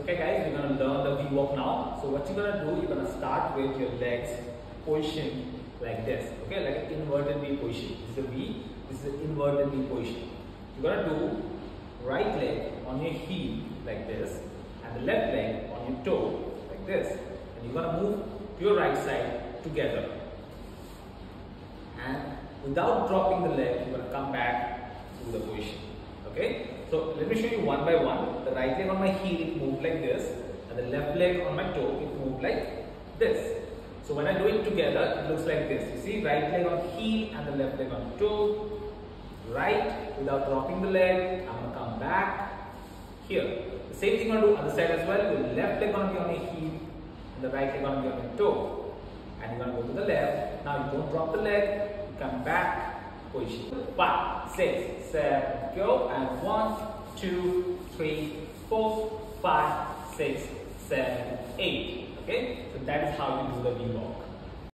Okay guys, we're gonna learn the V-walk now. So what you're gonna do, you're gonna start with your legs position like this. Okay, like inverted V position. This is a V, this is an inverted V position. You're gonna do right leg on your heel like this and the left leg on your toe like this. And you're gonna move to your right side together. And without dropping the leg, you're gonna come back to the position. Okay? So let me show you one by one. The right leg on my heel it moved like this, and the left leg on my toe it moved like this. So when I do it together, it looks like this. You see, right leg on heel and the left leg on toe. Right, without dropping the leg, I'm gonna come back here. The same thing I'm gonna do other side as well. The left leg on your heel, and the right leg on your toe. And you're gonna go to the left. Now you don't drop the leg, you come back position. Five, six, seven, go. And one, two, three, four, five, six, seven, eight. Okay? So that is how you do the V walk.